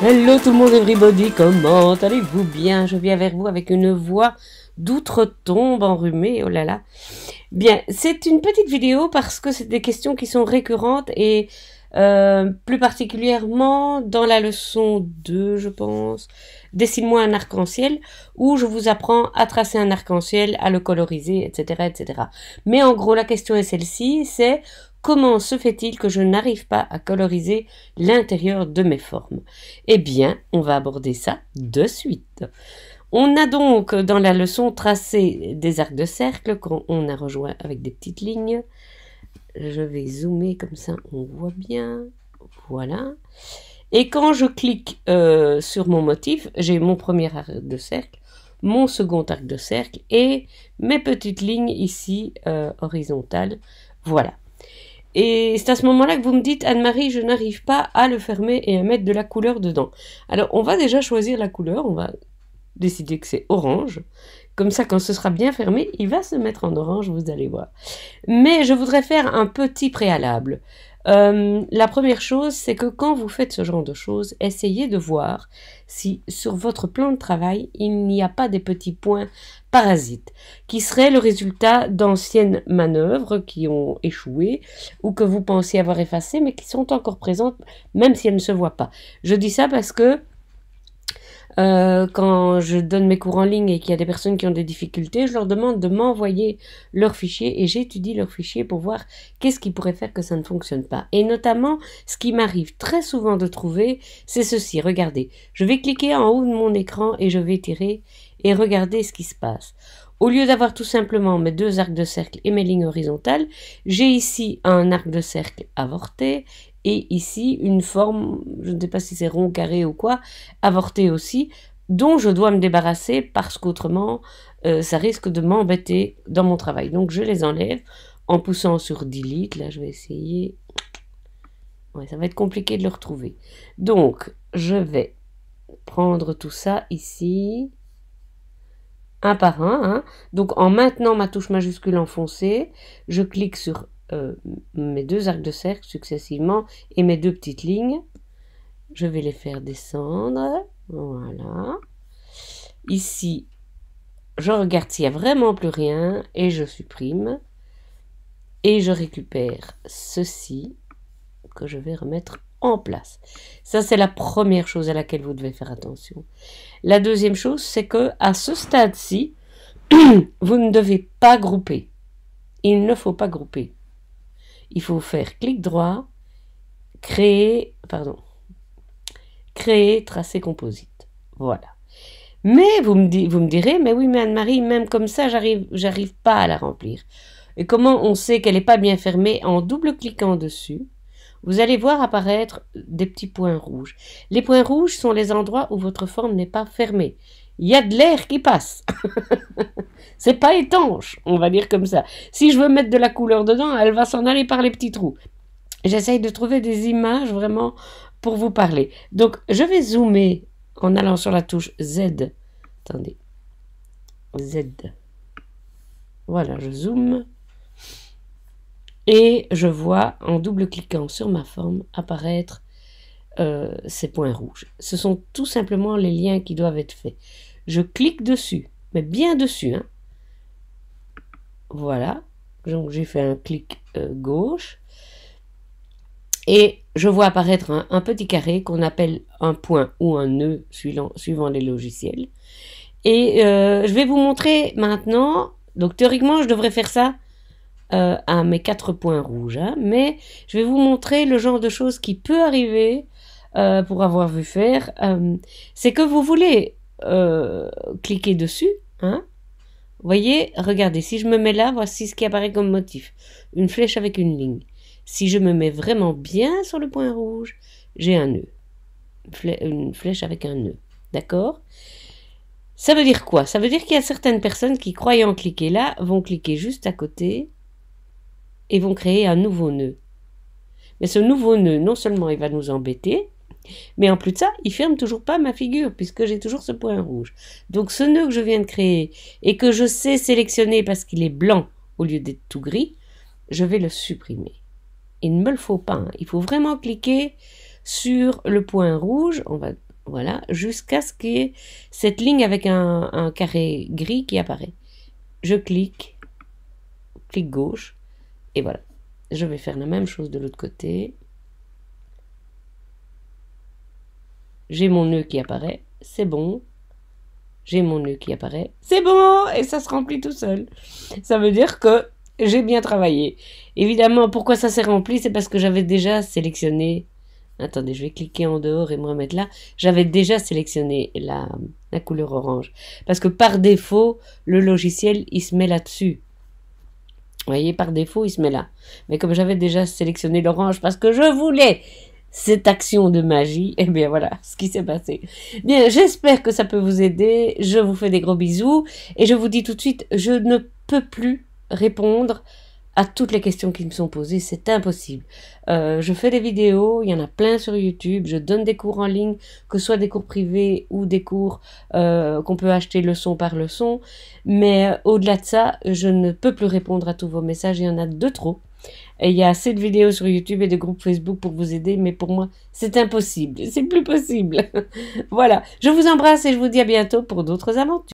Hello tout le monde, everybody, comment allez-vous bien? Je viens vers vous avec une voix d'outre-tombe enrhumée, oh là là. Bien, c'est une petite vidéo parce que c'est des questions qui sont récurrentes et euh, plus particulièrement dans la leçon 2, je pense, Dessine-moi un arc-en-ciel, où je vous apprends à tracer un arc-en-ciel, à le coloriser, etc., etc. Mais en gros, la question est celle-ci, c'est Comment se fait-il que je n'arrive pas à coloriser l'intérieur de mes formes? Eh bien, on va aborder ça de suite. On a donc dans la leçon tracé des arcs de cercle qu'on a rejoint avec des petites lignes. Je vais zoomer comme ça, on voit bien. Voilà. Et quand je clique euh, sur mon motif, j'ai mon premier arc de cercle, mon second arc de cercle et mes petites lignes ici euh, horizontales. Voilà. Et c'est à ce moment-là que vous me dites, Anne-Marie, je n'arrive pas à le fermer et à mettre de la couleur dedans. Alors, on va déjà choisir la couleur, on va décider que c'est orange. Comme ça, quand ce sera bien fermé, il va se mettre en orange, vous allez voir. Mais je voudrais faire un petit préalable. Euh, la première chose, c'est que quand vous faites ce genre de choses, essayez de voir si sur votre plan de travail, il n'y a pas des petits points parasites, qui seraient le résultat d'anciennes manœuvres qui ont échoué ou que vous pensez avoir effacées, mais qui sont encore présentes, même si elles ne se voient pas. Je dis ça parce que euh, quand je donne mes cours en ligne et qu'il y a des personnes qui ont des difficultés, je leur demande de m'envoyer leurs fichiers et j'étudie leurs fichiers pour voir qu'est-ce qui pourrait faire que ça ne fonctionne pas. Et notamment, ce qui m'arrive très souvent de trouver, c'est ceci. Regardez, je vais cliquer en haut de mon écran et je vais tirer et regarder ce qui se passe. Au lieu d'avoir tout simplement mes deux arcs de cercle et mes lignes horizontales, j'ai ici un arc de cercle avorté et ici une forme, je ne sais pas si c'est rond, carré ou quoi, avorté aussi, dont je dois me débarrasser parce qu'autrement euh, ça risque de m'embêter dans mon travail. Donc je les enlève en poussant sur delete. Là je vais essayer. Ouais, ça va être compliqué de le retrouver. Donc je vais prendre tout ça ici un par un. Hein. Donc en maintenant ma touche majuscule enfoncée, je clique sur euh, mes deux arcs de cercle successivement et mes deux petites lignes. Je vais les faire descendre. Voilà. Ici, je regarde s'il n'y a vraiment plus rien et je supprime. Et je récupère ceci que je vais remettre en place. Ça, c'est la première chose à laquelle vous devez faire attention. La deuxième chose, c'est que à ce stade-ci, vous ne devez pas grouper. Il ne faut pas grouper il faut faire clic droit, créer, pardon, créer, tracer composite. Voilà. Mais vous me, vous me direz, mais oui, mais Anne-Marie, même comme ça, j'arrive, j'arrive pas à la remplir. Et comment on sait qu'elle n'est pas bien fermée? En double-cliquant dessus, vous allez voir apparaître des petits points rouges. Les points rouges sont les endroits où votre forme n'est pas fermée il y a de l'air qui passe. c'est pas étanche, on va dire comme ça. Si je veux mettre de la couleur dedans, elle va s'en aller par les petits trous. J'essaye de trouver des images vraiment pour vous parler. Donc, je vais zoomer en allant sur la touche Z. Attendez. Z. Voilà, je zoome. Et je vois, en double-cliquant sur ma forme, apparaître euh, ces points rouges. Ce sont tout simplement les liens qui doivent être faits je clique dessus, mais bien dessus. Hein. Voilà, donc j'ai fait un clic euh, gauche et je vois apparaître un, petit carré qu'on appelle un point ou un nœud suivant, les logiciels. Et euh, je vais vous montrer maintenant, donc théoriquement je devrais faire ça à mes quatre points rouges, hein, mais je vais vous montrer le genre de choses qui peut arriver pour avoir vu faire. c'est que vous voulez euh, cliquer dessus. Hein. voyez, regardez, si je me mets là, voici ce qui apparaît comme motif. Une flèche avec une ligne. Si je me mets vraiment bien sur le point rouge, j'ai un nœud. Une flèche avec un nœud. D'accord? Ça veut dire quoi? Ça veut dire qu'il y a certaines personnes qui, croyant cliquer là, vont cliquer juste à côté et vont créer un nouveau nœud. Mais ce nouveau nœud, non seulement il va nous embêter, mais en plus de ça, il ferme toujours pas ma figure puisque j'ai toujours ce point rouge. Donc ce nœud que je viens de créer et que je sais sélectionner parce qu'il est blanc au lieu d'être tout gris, je vais le supprimer. Il ne me le faut pas. Hein. Il faut vraiment cliquer sur le point rouge. On va Voilà, jusqu'à ce qu'il y ait cette ligne avec un, carré gris qui apparaît. Je clique, clic gauche, et voilà. Je vais faire la même chose de l'autre côté. J'ai mon nœud qui apparaît, c'est bon. J'ai mon nœud qui apparaît, c'est bon, et ça se remplit tout seul. Ça veut dire que j'ai bien travaillé. Évidemment, pourquoi ça s'est rempli C'est parce que j'avais déjà sélectionné. Attendez, je vais cliquer en dehors et me remettre là. J'avais déjà sélectionné la, couleur orange. Parce que par défaut, le logiciel, il se met là-dessus. Vous voyez, par défaut, il se met là. Mais comme j'avais déjà sélectionné l'orange parce que je voulais cette action de magie, et eh bien voilà ce qui s'est passé. Bien, j'espère que ça peut vous aider. Je vous fais des gros bisous et je vous dis tout de suite, je ne peux plus répondre à toutes les questions qui me sont posées, c'est impossible. Euh, je fais des vidéos, il y en a plein sur YouTube, je donne des cours en ligne, que ce soit des cours privés ou des cours euh, qu'on peut acheter leçon par leçon, mais euh, au-delà de ça, je ne peux plus répondre à tous vos messages, il y en a de trop. Et il y a assez de vidéos sur YouTube et de groupes Facebook pour vous aider, mais pour moi, c'est impossible, c'est plus possible. voilà, je vous embrasse et je vous dis à bientôt pour d'autres aventures.